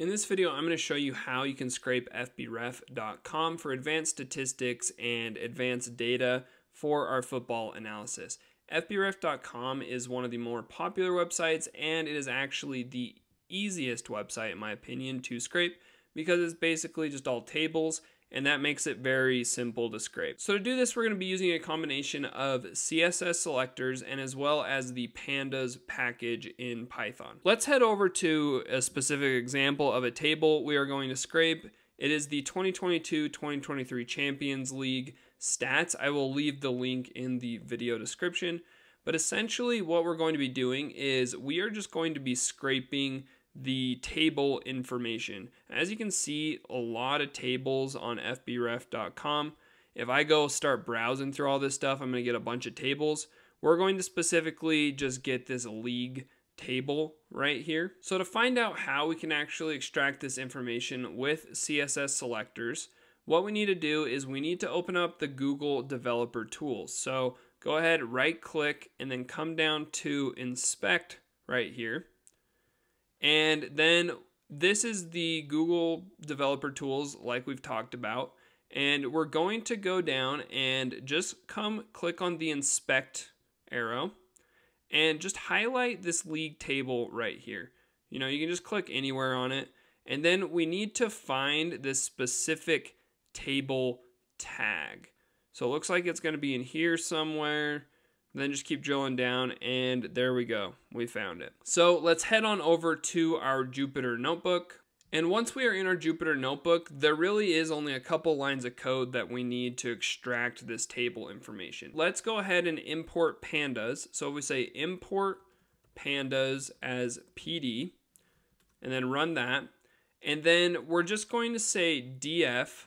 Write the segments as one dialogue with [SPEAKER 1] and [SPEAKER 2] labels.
[SPEAKER 1] In this video, I'm going to show you how you can scrape FBref.com for advanced statistics and advanced data for our football analysis. FBref.com is one of the more popular websites and it is actually the easiest website, in my opinion, to scrape because it's basically just all tables and that makes it very simple to scrape. So to do this, we're going to be using a combination of CSS selectors and as well as the pandas package in Python. Let's head over to a specific example of a table we are going to scrape. It is the 2022-2023 Champions League stats. I will leave the link in the video description. But essentially what we're going to be doing is we are just going to be scraping the table information. As you can see, a lot of tables on fbref.com. If I go start browsing through all this stuff, I'm going to get a bunch of tables. We're going to specifically just get this league table right here. So to find out how we can actually extract this information with CSS selectors, what we need to do is we need to open up the Google Developer Tools. So go ahead, right click, and then come down to inspect right here. And then this is the Google developer tools like we've talked about. And we're going to go down and just come click on the inspect arrow and just highlight this league table right here. You know, you can just click anywhere on it. And then we need to find this specific table tag. So it looks like it's going to be in here somewhere. Then just keep drilling down and there we go. We found it. So let's head on over to our Jupyter notebook. And once we are in our Jupyter notebook, there really is only a couple lines of code that we need to extract this table information. Let's go ahead and import pandas. So we say import pandas as PD and then run that. And then we're just going to say df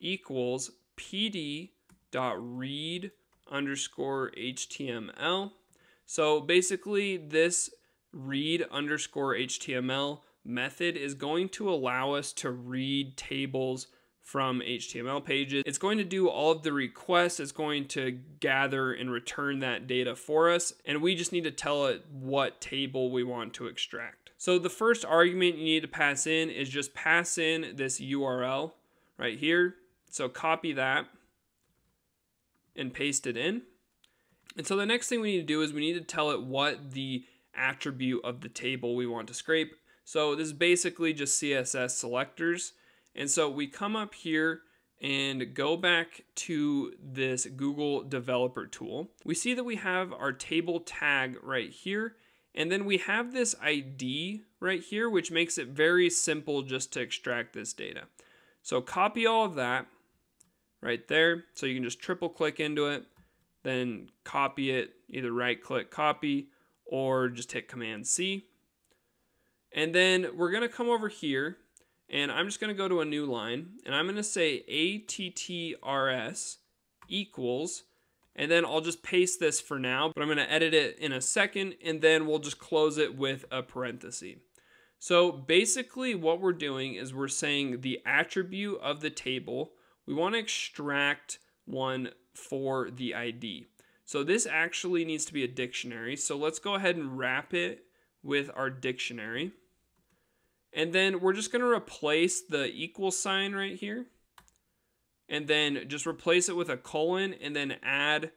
[SPEAKER 1] equals pd dot read underscore HTML. So basically this read underscore HTML method is going to allow us to read tables from HTML pages. It's going to do all of the requests. It's going to gather and return that data for us. And we just need to tell it what table we want to extract. So the first argument you need to pass in is just pass in this URL right here. So copy that and paste it in. And so the next thing we need to do is we need to tell it what the attribute of the table we want to scrape. So this is basically just CSS selectors. And so we come up here and go back to this Google developer tool. We see that we have our table tag right here. And then we have this ID right here, which makes it very simple just to extract this data. So copy all of that right there. So you can just triple click into it, then copy it, either right click copy or just hit Command C. And then we're going to come over here and I'm just going to go to a new line and I'm going to say ATTRS equals and then I'll just paste this for now, but I'm going to edit it in a second and then we'll just close it with a parenthesis. So basically what we're doing is we're saying the attribute of the table we want to extract one for the ID. So this actually needs to be a dictionary. So let's go ahead and wrap it with our dictionary. And then we're just going to replace the equal sign right here. And then just replace it with a colon and then add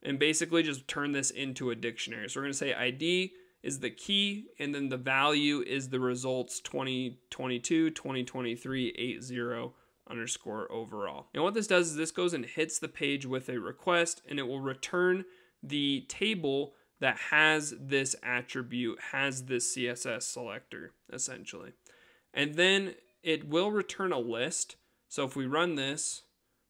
[SPEAKER 1] and basically just turn this into a dictionary. So we're going to say ID is the key and then the value is the results 2022, 2023, 80 underscore overall. And what this does is this goes and hits the page with a request and it will return the table that has this attribute, has this CSS selector essentially. And then it will return a list. So if we run this,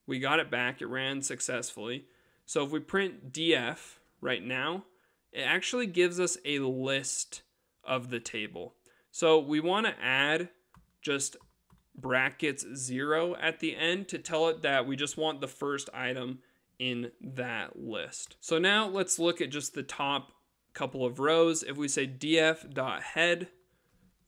[SPEAKER 1] we got it back, it ran successfully. So if we print df right now, it actually gives us a list of the table. So we want to add just brackets zero at the end to tell it that we just want the first item in that list. So now let's look at just the top couple of rows. If we say df.head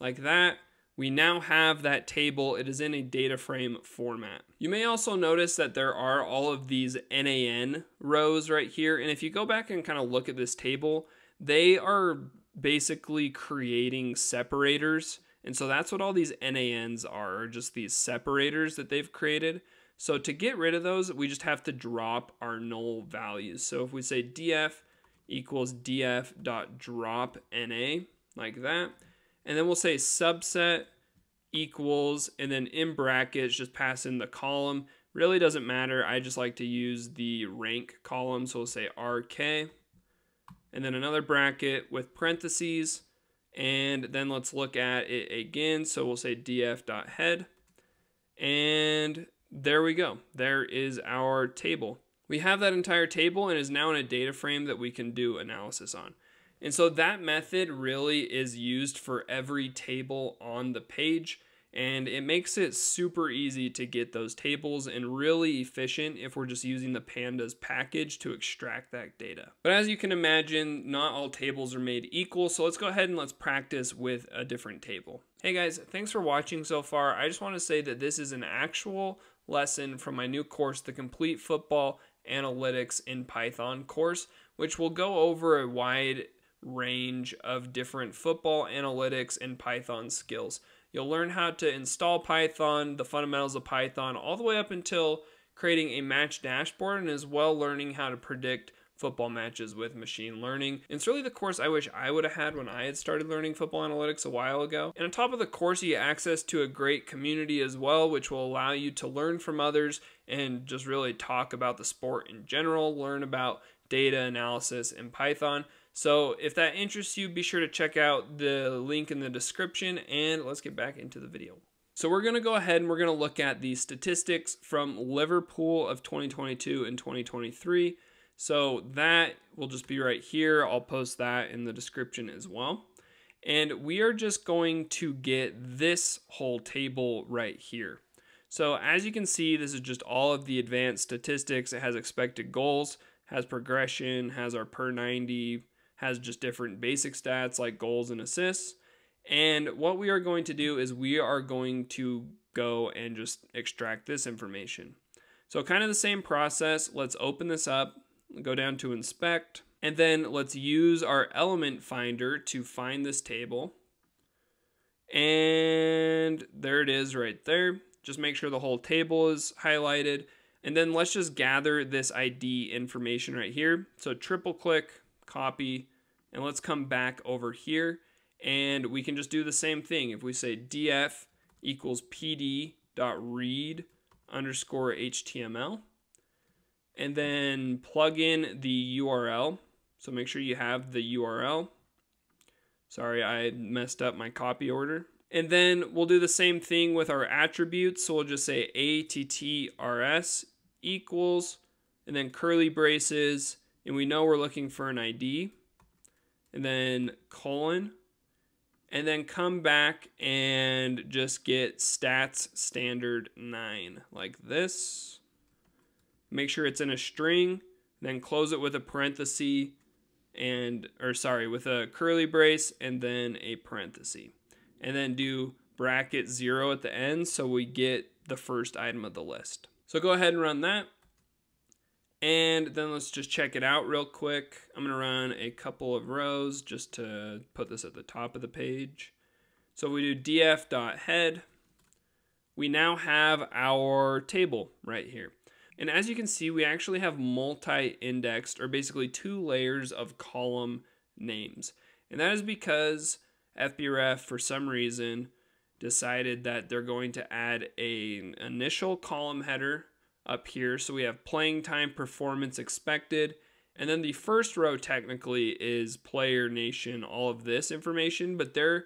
[SPEAKER 1] like that, we now have that table. It is in a data frame format. You may also notice that there are all of these NAN rows right here. And if you go back and kind of look at this table, they are basically creating separators And so that's what all these NANs are, just these separators that they've created. So to get rid of those, we just have to drop our null values. So if we say df equals df dot drop na, like that, and then we'll say subset equals, and then in brackets, just pass in the column. Really doesn't matter. I just like to use the rank column. So we'll say RK, and then another bracket with parentheses, and then let's look at it again. So we'll say df dot head, and there we go. There is our table. We have that entire table and is now in a data frame that we can do analysis on. And so that method really is used for every table on the page and it makes it super easy to get those tables and really efficient if we're just using the pandas package to extract that data. But as you can imagine, not all tables are made equal, so let's go ahead and let's practice with a different table. Hey guys, thanks for watching so far. I just want to say that this is an actual lesson from my new course, the Complete Football Analytics in Python course, which will go over a wide range of different football analytics and Python skills. You'll learn how to install Python, the fundamentals of Python, all the way up until creating a match dashboard and as well learning how to predict football matches with machine learning. It's really the course I wish I would have had when I had started learning football analytics a while ago. And on top of the course, you get access to a great community as well, which will allow you to learn from others and just really talk about the sport in general, learn about data analysis in Python. So if that interests you, be sure to check out the link in the description and let's get back into the video. So we're going to go ahead and we're going to look at the statistics from Liverpool of 2022 and 2023. So that will just be right here. I'll post that in the description as well. And we are just going to get this whole table right here. So as you can see, this is just all of the advanced statistics. It has expected goals, has progression, has our per 90, has just different basic stats like goals and assists. And what we are going to do is we are going to go and just extract this information. So kind of the same process. Let's open this up, go down to inspect, and then let's use our element finder to find this table. And there it is right there. Just make sure the whole table is highlighted. And then let's just gather this ID information right here. So triple click, copy, and let's come back over here and we can just do the same thing. If we say df equals pd dot read underscore html and then plug in the URL. So make sure you have the URL. Sorry, I messed up my copy order. And then we'll do the same thing with our attributes. So we'll just say attrs equals and then curly braces and we know we're looking for an ID and then colon, and then come back and just get stats standard 9 like this. Make sure it's in a string, then close it with a parenthesis and or sorry, with a curly brace and then a parenthesis. And then do bracket 0 at the end so we get the first item of the list. So go ahead and run that. And then let's just check it out real quick. I'm to run a couple of rows just to put this at the top of the page. So we do df.head. We now have our table right here. And as you can see, we actually have multi-indexed, or basically two layers of column names. And that is because FBref, for some reason, decided that they're going to add an initial column header up here. So we have playing time, performance expected. And then the first row technically is player nation, all of this information, but they're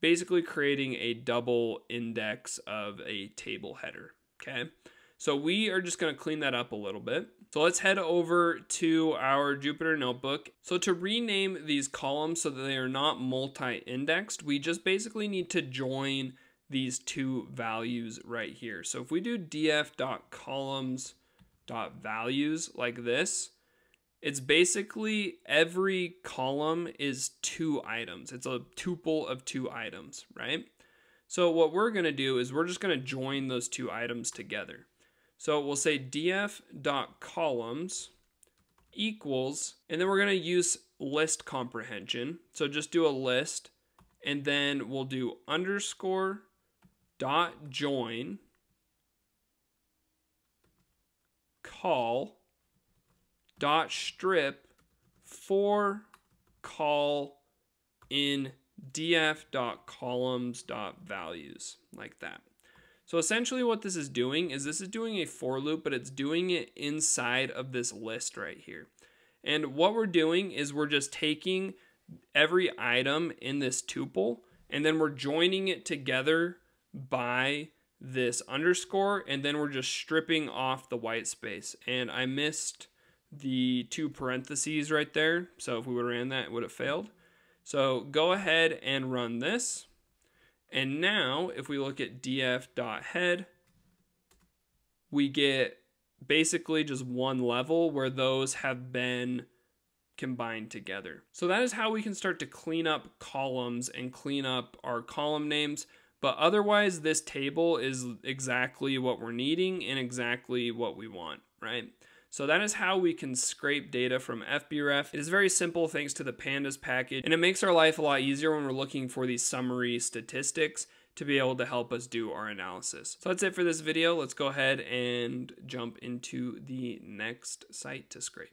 [SPEAKER 1] basically creating a double index of a table header. Okay. So we are just going to clean that up a little bit. So let's head over to our Jupyter Notebook. So to rename these columns so that they are not multi-indexed, we just basically need to join these two values right here. So if we do df.columns.values like this, it's basically every column is two items. It's a tuple of two items, right? So what we're going to do is we're just going to join those two items together. So we'll say df.columns equals, and then we're going to use list comprehension. So just do a list and then we'll do underscore dot join call dot strip for call in df dot columns dot values like that. So essentially what this is doing is this is doing a for loop, but it's doing it inside of this list right here. And what we're doing is we're just taking every item in this tuple and then we're joining it together by this underscore and then we're just stripping off the white space. And I missed the two parentheses right there. So if we would have ran that, it would have failed. So go ahead and run this. And now if we look at df.head, we get basically just one level where those have been combined together. So that is how we can start to clean up columns and clean up our column names. But otherwise, this table is exactly what we're needing and exactly what we want, right? So that is how we can scrape data from FBref. It is very simple thanks to the pandas package, and it makes our life a lot easier when we're looking for these summary statistics to be able to help us do our analysis. So that's it for this video. Let's go ahead and jump into the next site to scrape.